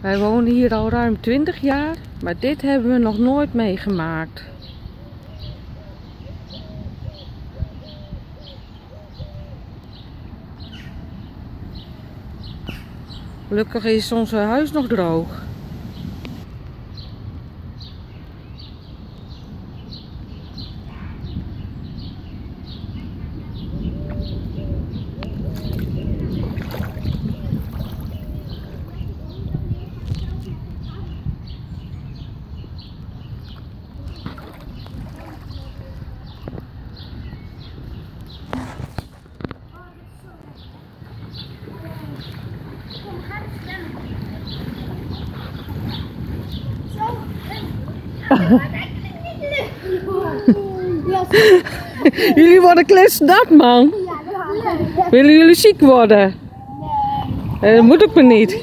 Wij wonen hier al ruim 20 jaar, maar dit hebben we nog nooit meegemaakt. Gelukkig is ons huis nog droog. jullie worden kletsnat, man. Willen jullie ziek worden? Nee. Dat moet ook maar niet.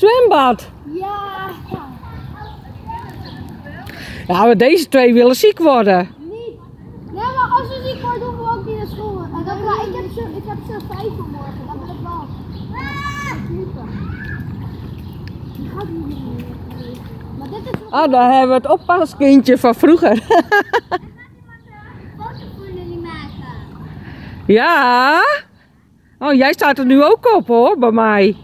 Zwembad. Ja. Ja, maar deze twee willen ziek worden. Niet. Ja, maar als we ziek worden, doen we ook niet naar school. En dan, ik heb ze, ik heb ze vijf vanmorgen. Dat wil ik wel. Ah, daar hebben we het oppaskindje van vroeger. Ja? Oh, jij staat er nu ook op hoor, bij mij.